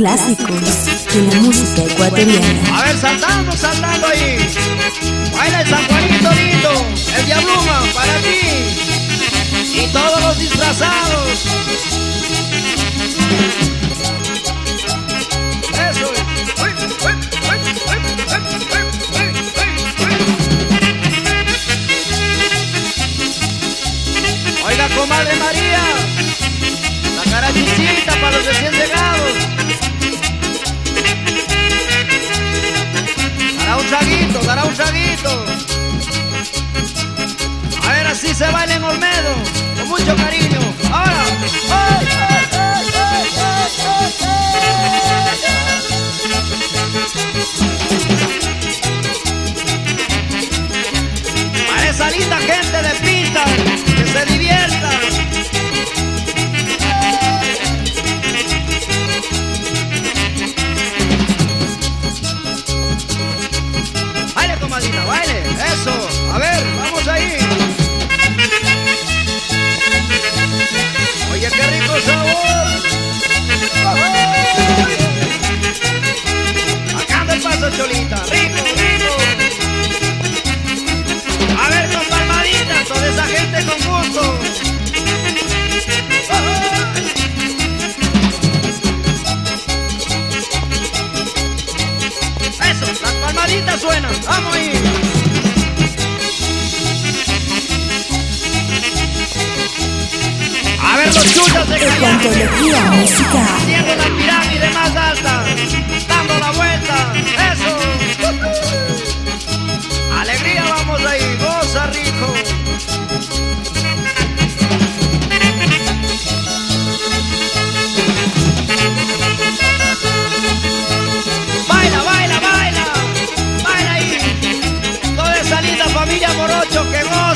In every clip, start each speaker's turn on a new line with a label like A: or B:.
A: Clásicos de la música ecuatoriana.
B: A ver, saltando, saltando ahí. Baila el San Juanito lindo, el Diabluma para ti. Y todos los disfrazados. Eso es. Oiga, comadre María, A ver, así se baila en Olmedo, con mucho cariño. Las palmaditas suenan. Vamos ahí. A ver los chuchas de la pirámide más alta, que.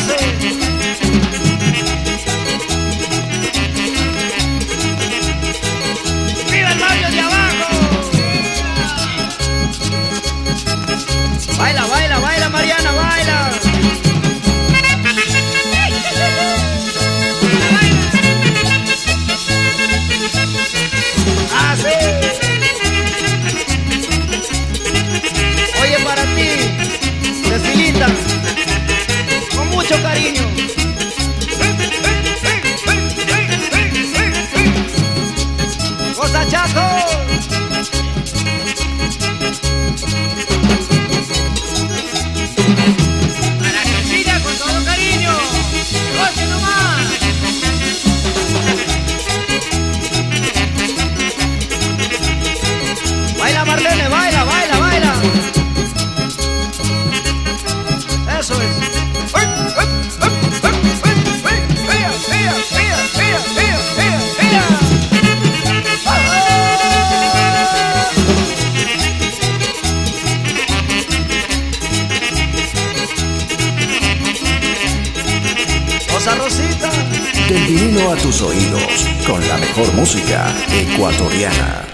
C: Vinilo a tus oídos, con la mejor música ecuatoriana.